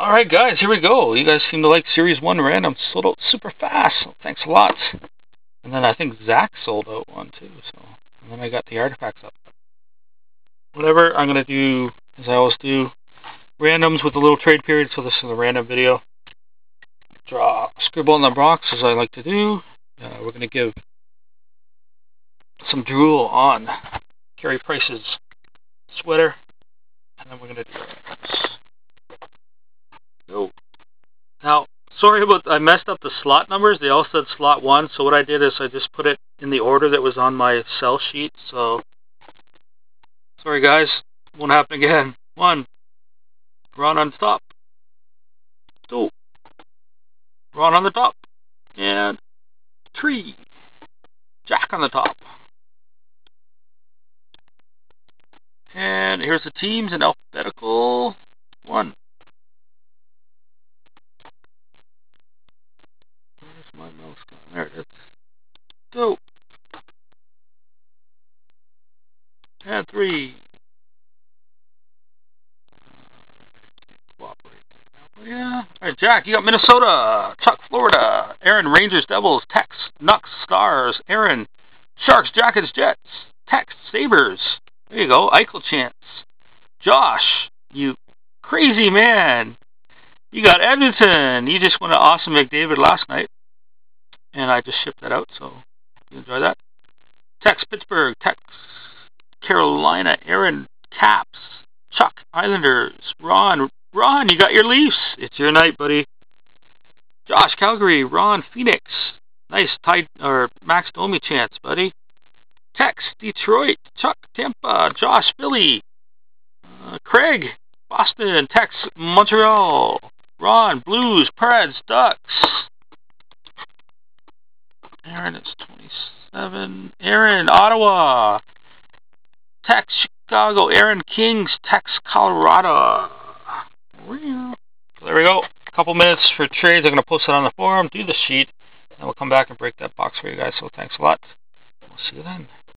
Alright guys, here we go. You guys seem to like Series 1 random. Sold out super fast. Thanks a lot. And then I think Zach sold out one too. So And then I got the artifacts up. Whatever, I'm going to do, as I always do, randoms with a little trade period. So this is a random video. Draw, scribble in the box as I like to do. Uh, we're going to give some drool on Carey Price's sweater. And then we're going to do so now, sorry about I messed up the slot numbers. They all said slot one. So what I did is I just put it in the order that was on my cell sheet. So sorry guys, won't happen again. One, Ron on top. Two, Ron on the top, and three, Jack on the top. And here's the teams in alphabetical. One, my mouse gone? There it is. Two. And three. Yeah. Alright, Jack, you got Minnesota, Chuck, Florida, Aaron, Rangers, Devils, Tex, Nux, Stars, Aaron, Sharks, Jackets, Jets, Tex, Sabres. There you go, Eichel chance. Josh, you crazy man. You got Edmonton. You just won an awesome McDavid last night and I just shipped that out, so you enjoy that. Tex Pittsburgh, Tex Carolina, Aaron Caps, Chuck Islanders, Ron, Ron, you got your Leafs. It's your night, buddy. Josh Calgary, Ron Phoenix, nice tight or Max Domi chance, buddy. Tex Detroit, Chuck Tampa, Josh Philly, uh, Craig Boston, Tex Montreal, Ron Blues, Preds, Ducks. Aaron is 27. Aaron, Ottawa. Tex, Chicago. Aaron Kings, Tex, Colorado. There we go. A couple minutes for trades. I'm going to post it on the forum, do the sheet, and we'll come back and break that box for you guys. So thanks a lot. We'll see you then.